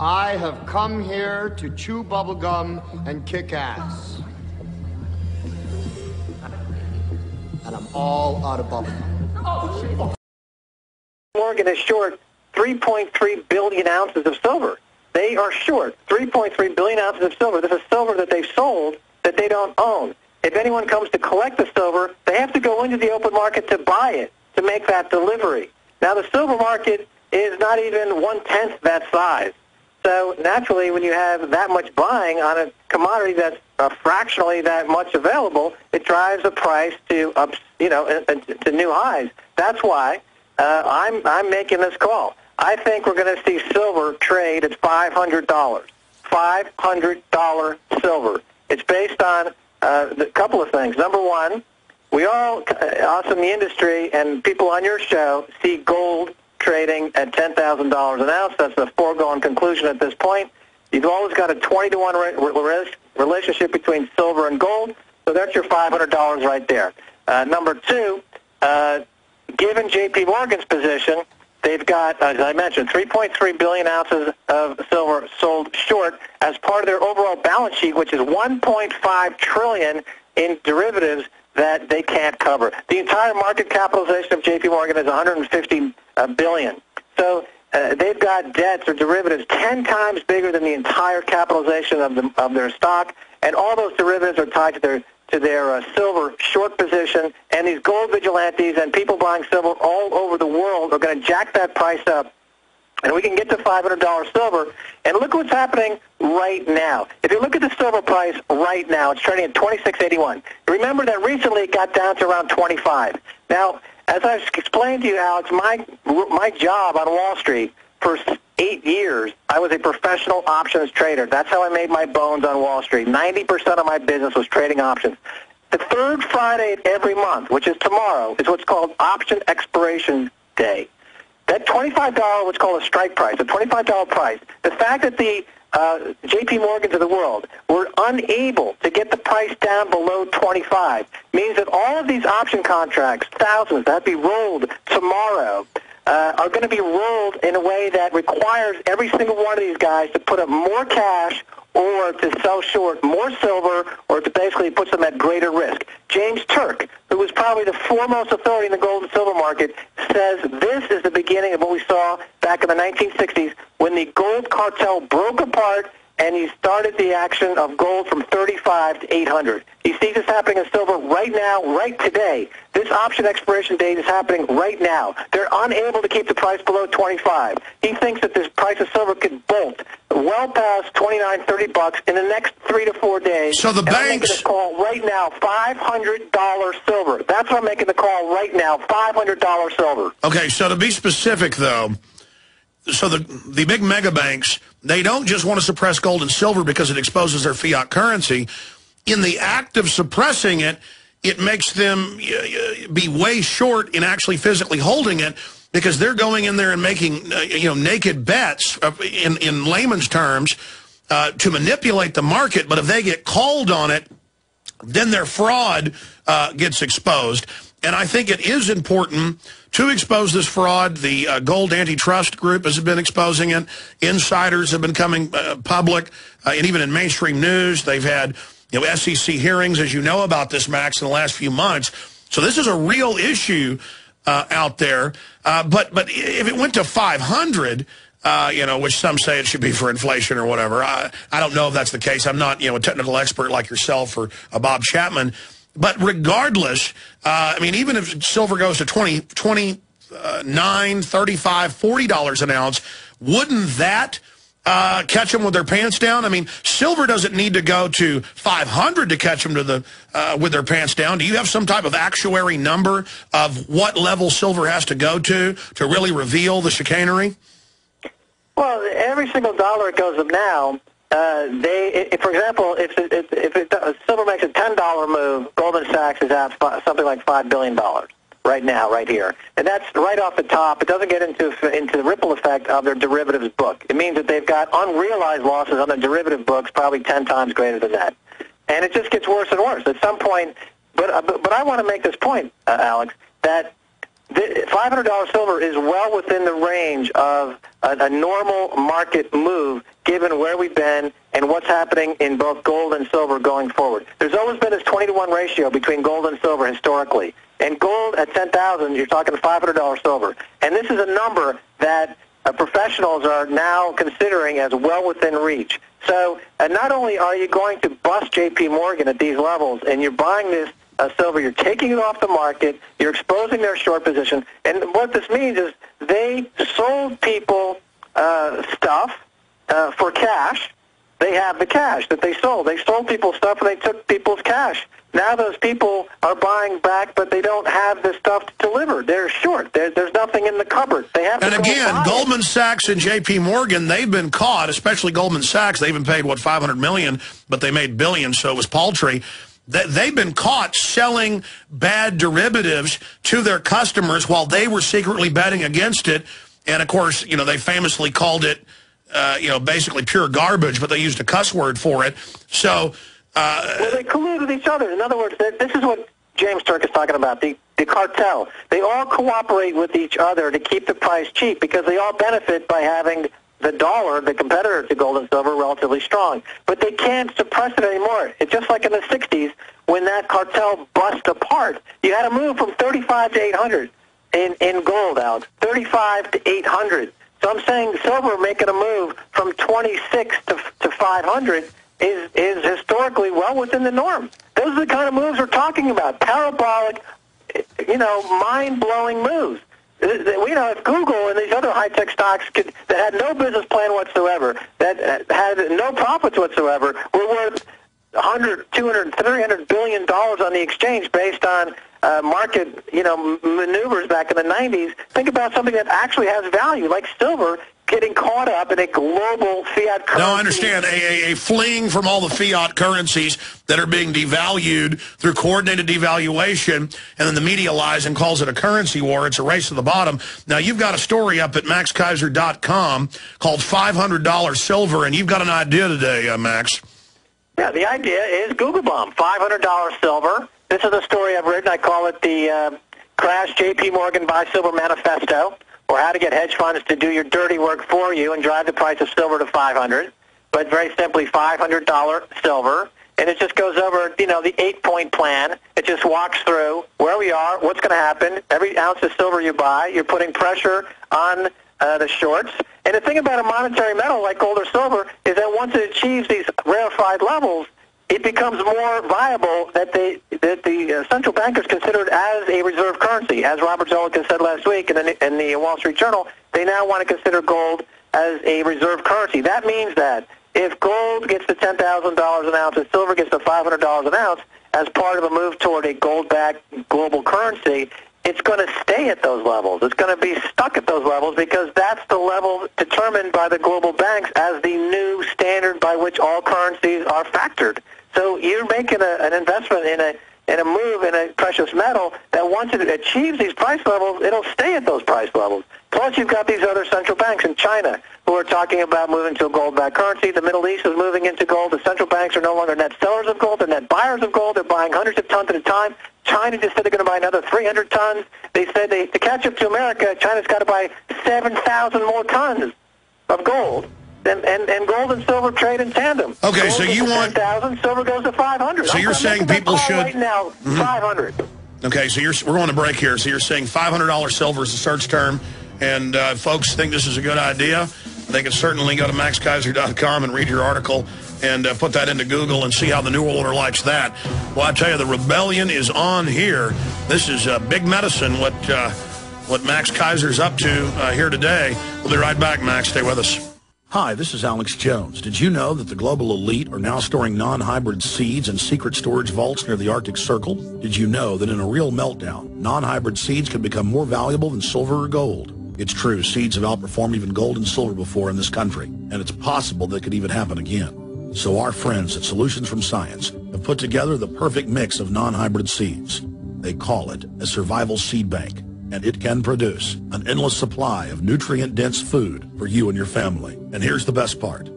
I have come here to chew bubblegum and kick ass. And I'm all out of bubblegum. Morgan is short 3.3 billion ounces of silver. They are short 3.3 billion ounces of silver. This is silver that they've sold that they don't own. If anyone comes to collect the silver, they have to go into the open market to buy it, to make that delivery. Now, the silver market is not even one-tenth that size. So naturally, when you have that much buying on a commodity that's uh, fractionally that much available, it drives the price to up, you know, uh, uh, to new highs. That's why uh, I'm I'm making this call. I think we're going to see silver trade at five hundred dollars. Five hundred dollar silver. It's based on uh, a couple of things. Number one, we all, uh, us in the industry and people on your show, see gold trading at $10,000 an ounce. That's a foregone conclusion at this point. You've always got a 20 to 1 re- relationship between silver and gold, so that's your $500 right there. Uh, number two, uh, given J.P. Morgan's position, they've got, as I mentioned, 3.3 billion ounces of silver sold short as part of their overall balance sheet, which is 1.5 trillion in derivatives that they can't cover. The entire market capitalization of J.P. Morgan is 150 uh. So uh, they've got debts or derivatives 10 times bigger than the entire capitalization of, the, of their stock, and all those derivatives are tied to their to their uh, silver short position, and these gold vigilantes and people buying silver all over the world are going to jack that price up and we can get to $500 silver. And look what's happening right now. If you look at the silver price right now, it's trading at 26.81. Remember that recently it got down to around 25. Now, as I've explained to you, Alex, my my job on Wall Street for eight years, I was a professional options trader. That's how I made my bones on Wall Street. 90% of my business was trading options. The third Friday of every month, which is tomorrow, is what's called option expiration day. That $25, what's called a strike price, a $25 price, the fact that the uh, J.P. Morgans of the world were unable to get the price down below 25 means that all of these option contracts, thousands, that be rolled tomorrow, uh, are going to be rolled in a way that requires every single one of these guys to put up more cash or to sell short more silver or to basically put them at greater risk. James Turk, who was probably the foremost authority in the gold and silver market, says this is the beginning of what we saw back in the 1960s when the gold cartel broke apart and he started the action of gold from 35 to 800. He sees this happening in silver right now, right today. This option expiration date is happening right now. They're unable to keep the price below 25. He thinks that this price of silver could bolt well past 29, 30 bucks in the next three to four days. So the and banks... I'm making a call right now, $500 silver. That's what I'm making the call right now, $500 silver. Okay, so to be specific, though, so the the big mega banks, they don't just want to suppress gold and silver because it exposes their fiat currency. In the act of suppressing it, it makes them be way short in actually physically holding it because they're going in there and making uh, you know naked bets in in layman's terms uh, to manipulate the market. But if they get called on it, then their fraud uh, gets exposed. And I think it is important to expose this fraud. The uh, Gold Antitrust Group has been exposing it. Insiders have been coming uh, public, uh, and even in mainstream news, they've had you know SEC hearings, as you know about this, Max, in the last few months. So this is a real issue uh, out there. Uh, but but if it went to 500. Uh, you know, which some say it should be for inflation or whatever. I, I don't know if that's the case. I'm not, you know, a technical expert like yourself or a Bob Chapman. But regardless, uh, I mean, even if silver goes to 20, 29, uh, 35, $40 an ounce, wouldn't that uh, catch them with their pants down? I mean, silver doesn't need to go to 500 to catch them to the uh, with their pants down. Do you have some type of actuary number of what level silver has to go to to really reveal the chicanery? Well, every single dollar it goes up now, uh, they, if, for example, if if, if it, silver makes a ten dollar move, Goldman Sachs is at something like five billion dollars right now, right here, and that's right off the top. It doesn't get into into the ripple effect of their derivatives book. It means that they've got unrealized losses on their derivative books, probably ten times greater than that, and it just gets worse and worse. At some point, but uh, but, I want to make this point, uh, Alex, that $500 silver is well within the range of a, a normal market move given where we've been and what's happening in both gold and silver going forward. There's always been this 20 to 1 ratio between gold and silver historically. And gold at 10,000, you're talking $500 silver. And this is a number that uh, professionals are now considering as well within reach. So uh, not only are you going to bust J.P. Morgan at these levels, and you're buying this uh, silver, you're taking it off the market, you're exposing their short position, and what this means is they sold people uh, stuff uh, for cash. They have the cash that they stole. They stole people's stuff and they took people's cash. Now those people are buying back, but they don't have the stuff to deliver. They're short. There, there's nothing in the cupboard. They have. And again, go Goldman Sachs and J.P. Morgan, they've been caught, especially Goldman Sachs. They even paid what 500 million, but they made billions, so it was paltry. They've been caught selling bad derivatives to their customers while they were secretly betting against it. And of course, you know, they famously called it, uh, you know, basically pure garbage, but they used a cuss word for it. So uh, well, they collude with each other. In other words, this is what James Turk is talking about, the, the cartel. They all cooperate with each other to keep the price cheap because they all benefit by having the dollar, the competitor to gold and silver, relatively strong. But they can't suppress it anymore. It's just like in the 60s when that cartel bust apart. You had to move from 35 to 800 in, in gold, out, 35 to 800. So I'm saying silver making a move from 26 to, to 500 is is historically well within the norm. Those are the kind of moves we're talking about. Parabolic, you know, mind-blowing moves. You know, if Google and these other high-tech stocks could, that had no business plan whatsoever, that had no profits whatsoever, were worth 100, 200, 300 billion dollars on the exchange based on uh, market, you know, maneuvers back in the 90s. Think about something that actually has value, like silver getting caught up in a global fiat currency. No, I understand. A, a, a, fleeing from all the fiat currencies that are being devalued through coordinated devaluation, and then the media lies and calls it a currency war. It's a race to the bottom. Now, you've got a story up at maxkeiser.com called $500 Silver, and you've got an idea today, uh, Max. Yeah, the idea is Google Bomb, $500 silver. This is a story I've written. I call it the uh, Crash JP Morgan Buy Silver Manifesto or how to get hedge funds to do your dirty work for you and drive the price of silver to 500 but very simply $500 silver. And it just goes over, you know, the eight-point plan. It just walks through where we are, what's going to happen. Every ounce of silver you buy, you're putting pressure on uh, the shorts. And the thing about a monetary metal like gold or silver is that once it achieves these rarefied levels, it becomes more viable that that the uh, central bankers consider it as a reserve currency. As Robert Zoellick said last week in the, in the Wall Street Journal, they now want to consider gold as a reserve currency. That means that if gold gets to $10,000 an ounce and silver gets to $500 an ounce as part of a move toward a gold-backed global currency, it's going to stay at those levels. It's going to be stuck at those levels because that's the level determined by the global banks as the new standard by which all currencies are factored. So you're making a, an investment in a in a move in a precious metal that once it achieves these price levels, it'll stay at those price levels. Plus, you've got these other central banks in China who are talking about moving to a gold-backed currency. The Middle East is moving into gold. The central banks are no longer net sellers of gold. They're net buyers of gold. They're buying hundreds of tons at a time. China just said they're going to buy another 300 tons. They said they, to catch up to America, China's got to buy 7,000 more tons of gold and, and, and gold and silver trade in tandem. Okay, gold so you want... 10,000, silver goes to 500. So you're saying people should... Right now, mm -hmm. 500. Okay, so you're, we're going to break here. So you're saying $500 silver is the search term, and uh, folks think this is a good idea. They can certainly go to maxkeiser.com and read your article and uh, put that into Google and see how the New Order likes that. Well, I tell you, the rebellion is on here. This is uh, big medicine, what, uh, what Max Keiser's up to uh, here today. We'll be right back, Max. Stay with us. Hi, this is Alex Jones. Did you know that the global elite are now storing non-hybrid seeds in secret storage vaults near the Arctic Circle? Did you know that in a real meltdown, non-hybrid seeds can become more valuable than silver or gold? It's true, seeds have outperformed even gold and silver before in this country, and it's possible that could even happen again. So our friends at Solutions from Science have put together the perfect mix of non-hybrid seeds. They call it a survival seed bank and it can produce an endless supply of nutrient-dense food for you and your family. And here's the best part.